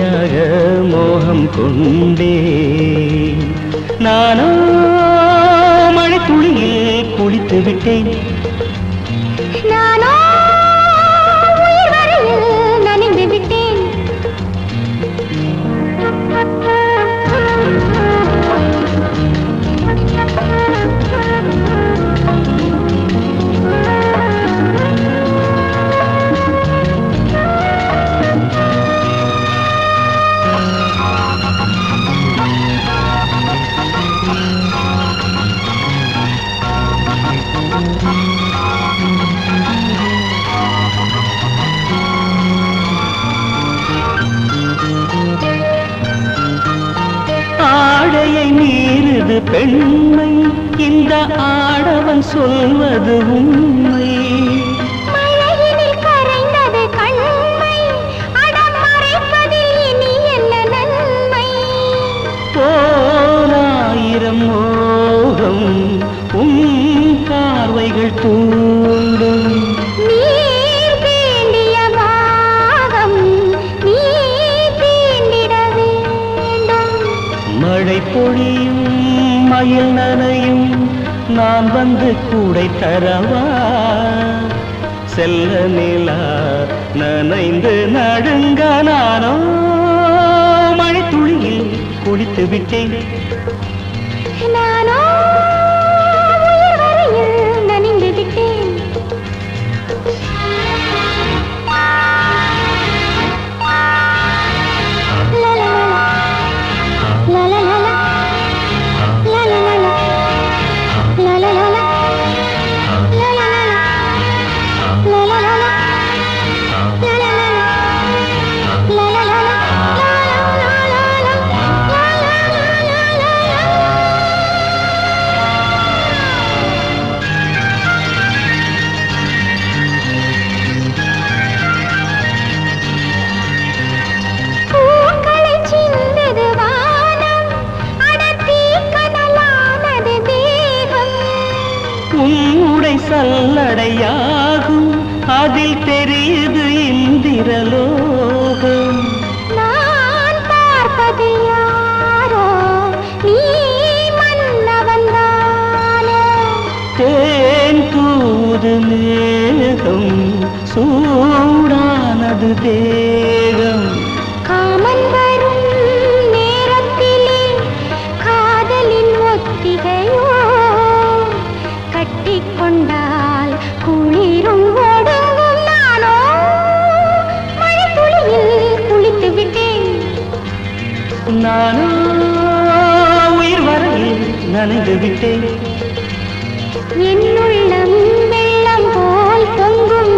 மூச்செல்லாம் மோகம் கொண்டே நானோ மழை துளியில் குளித்து விட்டேன். பெண்மை இந்த ஆடவன் சொல்வது உண்மை. மழையினில் கரைந்தது கண்மை அடம் மறைப்பதில் கூடை தரவா? செல்ல நிலா நனைந்து நடுங்க நானோ? மழை துளியில் குளித்து விட்டேன். நானோ? உன்னுடை சல்லடையாகும். அதில் தெரியுது இந்திரலோகம். நான் பார்ப்பது யாரோ? நீ தானோ? தூது மேகம் சூடானது தேகம் நானோ உயிர் வரையில் நனைந்து விட்டேன். என்னுள்ளம் வெள்ளம் போல் பொங்கும்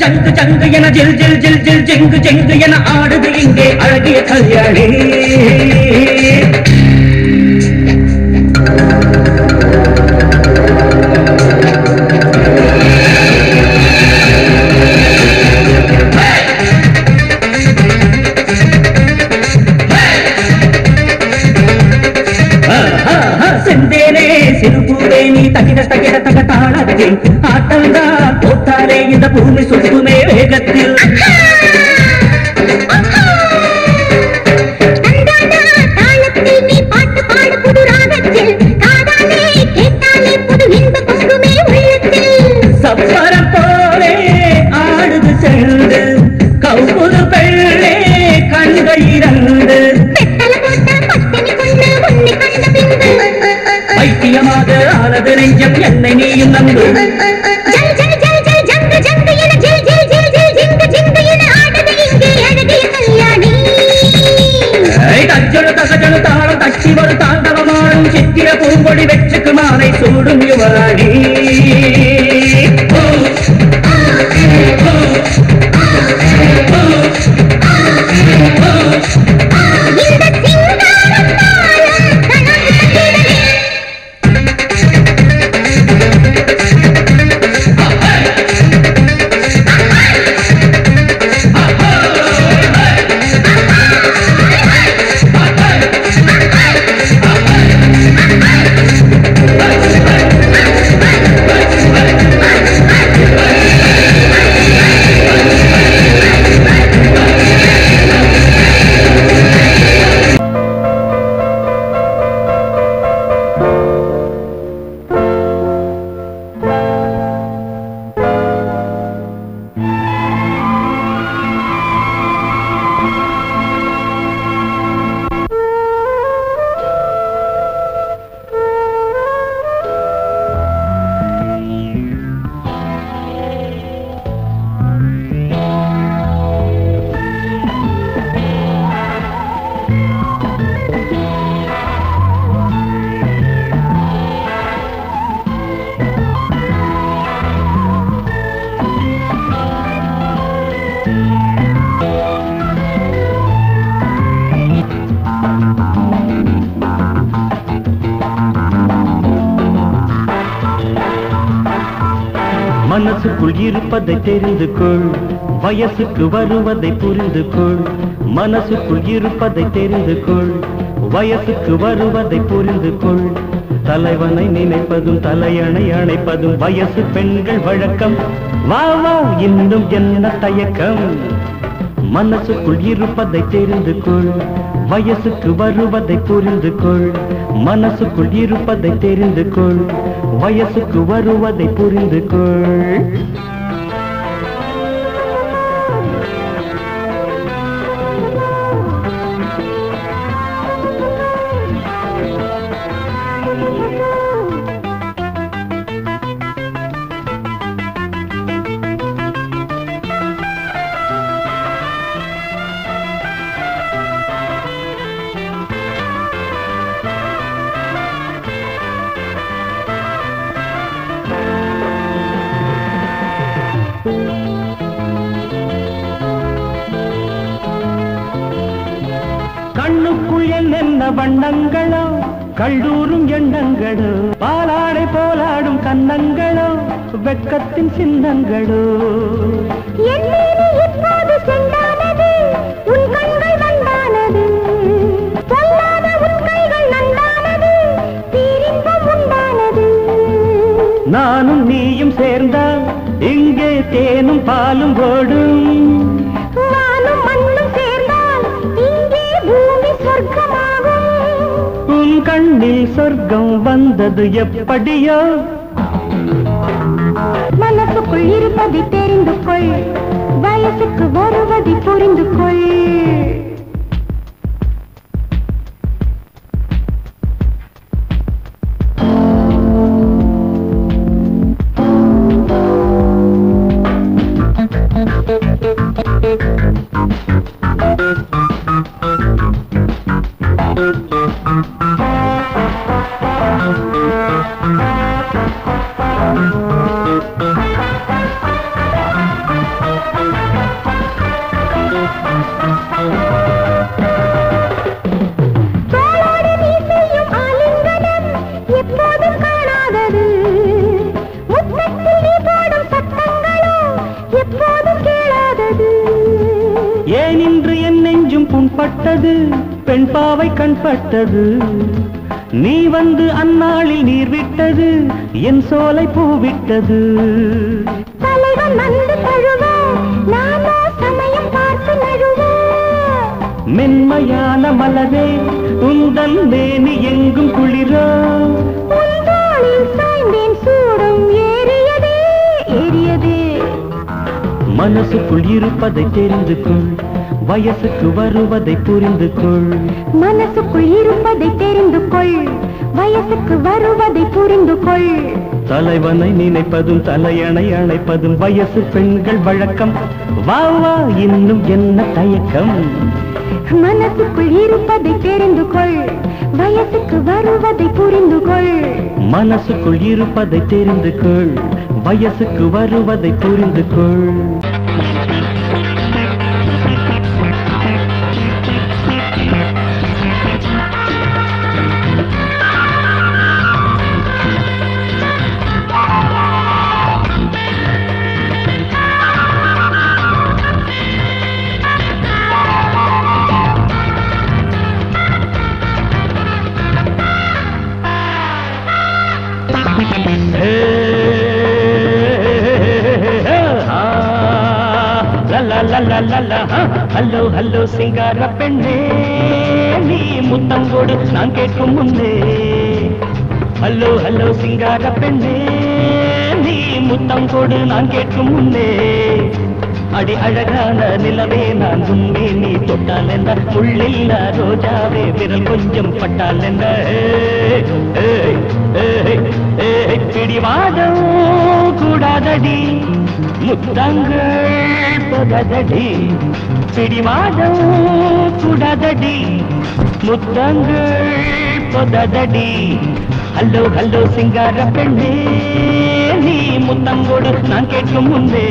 ஜங்கு ஜங்கு என ஜில் ஜில் ஜில் ஜில் ஜெங்கு ஜெங்கு என ஆடுது இங்கே அழகிய கல்யாணி செந்தேனே சிறு பூவே நீ தகிட தகிட தக தாளத்தில் இந்த பூமி சுற்றுமே வேகத்தில். சப்பரம் போலே ஆடுது சென்று கவுப்புது பெண்ணே கண்கள் இரண்டு. பைத்தியமாக ஆனது நெஞ்சம் என்னை நீயும் நம்பு. மனசுக்குள் இருப்பதை தெரிந்து கொள் வயசுக்கு வருவதை புரிந்து கொள் மனசுக்குள் இருப்பதை தெரிந்து கொள் வயசுக்கு வருவதை புரிந்து கொள் தலைவனை நினைப்பதும் தலையணை அணைப்பதும் வயசு பெண்கள் வழக்கம். வா வா இன்னும் என்ன தயக்கம்? மனசுக்குள் இருப்பதை தெரிந்து கொள் வயசுக்கு வருவதை புரிந்து கொள் மனசுக்குள் இருப்பதை தெரிந்து கொள் வயசுக்கு வருவதை புரிந்து கொள் வண்ணங்களோ கல்லூரும் எண்ணங்களோ பாலாடை போலாடும் கன்னங்களோ வெட்கத்தின் சின்னங்களோ. நானும் நீயும் சேர்ந்தால் இங்கே தேனும் பாலும் ஓடும் கண்ணில் சொர்க்கம் வந்தது எப்படியோ? மனசுக்குள் இருப்பதை தெரிந்து கொள். வயசுக்கு வருவதை புரிந்து கொள். புண்பட்டது பெண் பாவை கண்பட்டது நீ வந்து அந்நாளில் நீர் விட்டது என் சோலை பூ விட்டது. தலைவன் வந்து தழுவ நானோ சமயம் பார்த்து நழுவ. மென்மையான மலரே உந்தன் மேனி எங்கும் குளிரோ. மனசுக்குள் இருப்பதை தெரிந்து கொள் வயசுக்கு வருவதை புரிந்து கொள் மனசுக்குள் இருப்பதை தெரிந்து கொள் வயசுக்கு வருவதை புரிந்து கொள் தலைவனை நினைப்பதும் தலையணை அணைப்பதும் வயசு பெண்கள் வழக்கம். வா வா இன்னும் என்ன தயக்கம்? மனசுக்குள் இருப்பதை தெரிந்து கொள் வயசுக்கு வருவதை புரிந்து கொள் மனசுக்குள் இருப்பதை தெரிந்து கொள் வயசுக்கு வருவதை புரிந்து கொள் ஹலோ ஹலோ சிங்கார பெண்ணே நீ முத்தம் கொடு நான் கேட்கும் முன்னே. ஹலோ ஹலோ சிங்கார பெண்ணே நீ முத்தம் கொடு நான் கேட்கும் முன்னே. அடி அழகான நிலவே நான் உண்மை நீ தொட்டால் என்ன? உள்ளில்ல ரோஜாவே விரல் கொஞ்சம் பட்டால் என்ன? பிடிவாதம் கூடாதடி. முத்தங்கள் பததடி பிடிவாதம் கூடாதடி முத்தங்கள் பததடி ஹலோ ஹலோ சிங்கார பெண்ணே நீ முத்தங்கோடு நான் கேட்கும் முன்னே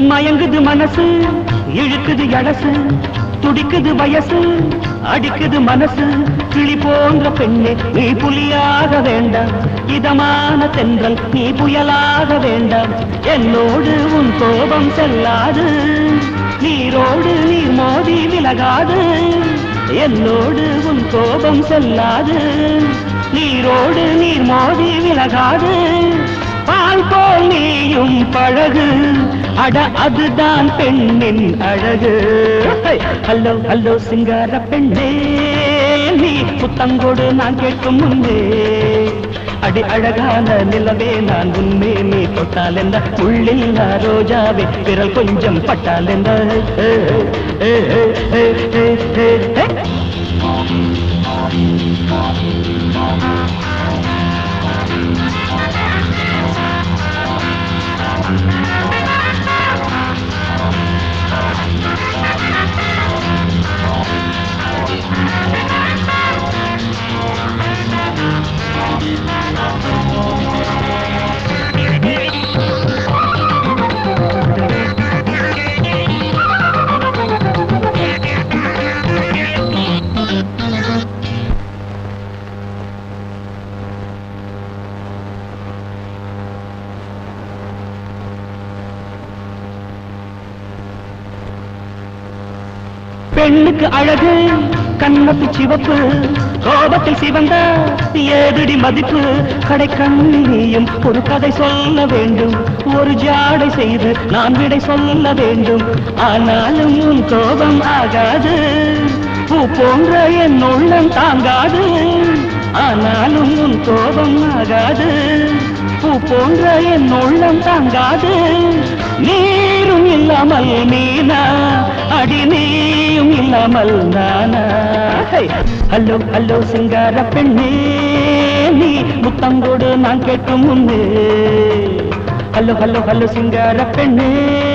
மயங்குது மனசு இழுக்குது எடசு துடிக்குது வயசு அடிக்குது மனசு. கிளி போன்ற பெண்ணே நீ புலியாக வேண்டாம். இதமான தென்றல் நீ புயலாக வேண்டாம். என்னோடு உன் கோபம் செல்லாது. நீரோடு நீ மோதி விலகாது. என்னோடு உன் கோபம் செல்லாது. நீரோடு நீர் மோதி விலகாது. பால் போல் நீயும் பழகு. அட அதுதான் பெண்ணின் அழகு. ஹலோ ஹலோ சிங்கார பெண்ணே. நீ புத்தங்கோடு நான் கேட்கும் முன்னே. அடி அழகான நிலவே நான் உண்மை. நீ தொட்டால் எந்த உள்ளில் ரோஜாவே. விரல் கொஞ்சம் பட்டால் எந்த Thank you. கண்ணுக்கு அழகு கண்ணத்து சிவப்பு கோபத்தில் சிவந்த ஏதடி மதிப்பு? கடை கண்ணியும் ஒரு கதை சொல்ல வேண்டும். ஒரு ஜாடை செய்து நான் விடை சொல்ல வேண்டும். ஆனாலும் உன் கோபம் ஆகாது. பூ போன்ற என் உள்ளம் தாங்காது. ஆனாலும் உன் கோபம் ஆகாது. பூ போன்ற என் உள்ளம் தாங்காது. நீரும் இல்லாமல் நீனா? அடி நீயும் இல்லாமல் நானா? ஹலோ ஹலோ சிங்கார பெண்ணே. நீ முத்தங்கோடு நான் கேட்கும் முன்னே. ஹலோ ஹலோ ஹலோ சிங்கார பெண்ணே.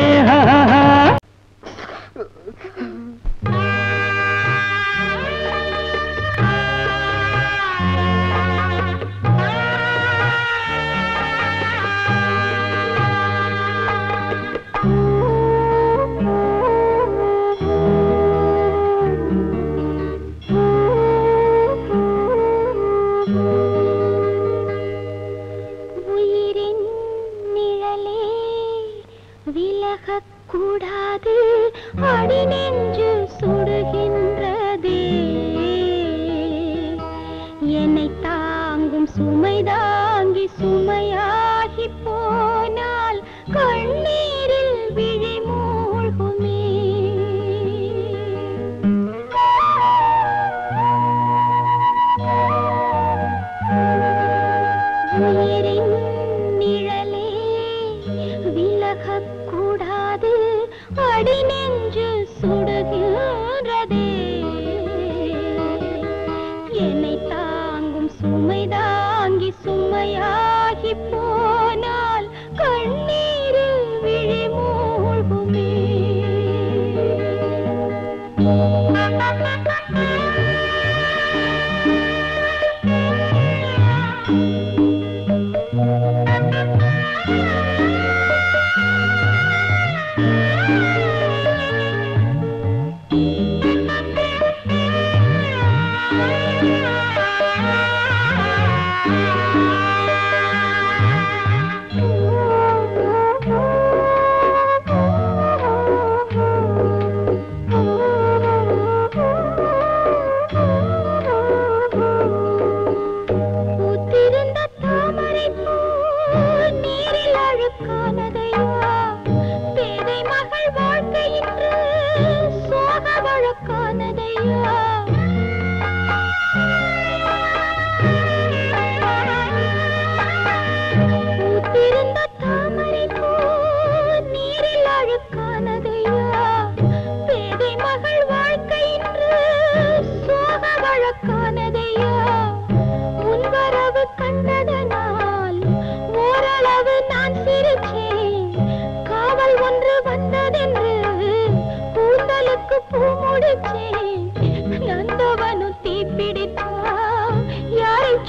என்னை தாங்கும் சுமை தாங்கி சுமையா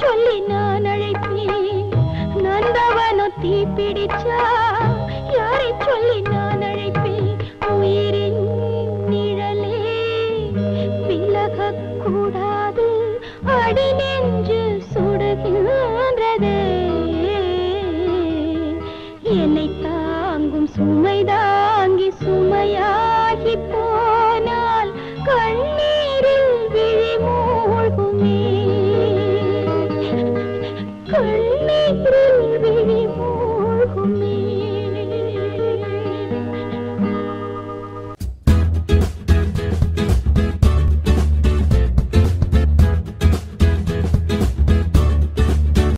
சொல்லி நான் அழைத்தேன். நந்தவனோ தீ பிடிச்சா யாரை சொல்லி நான்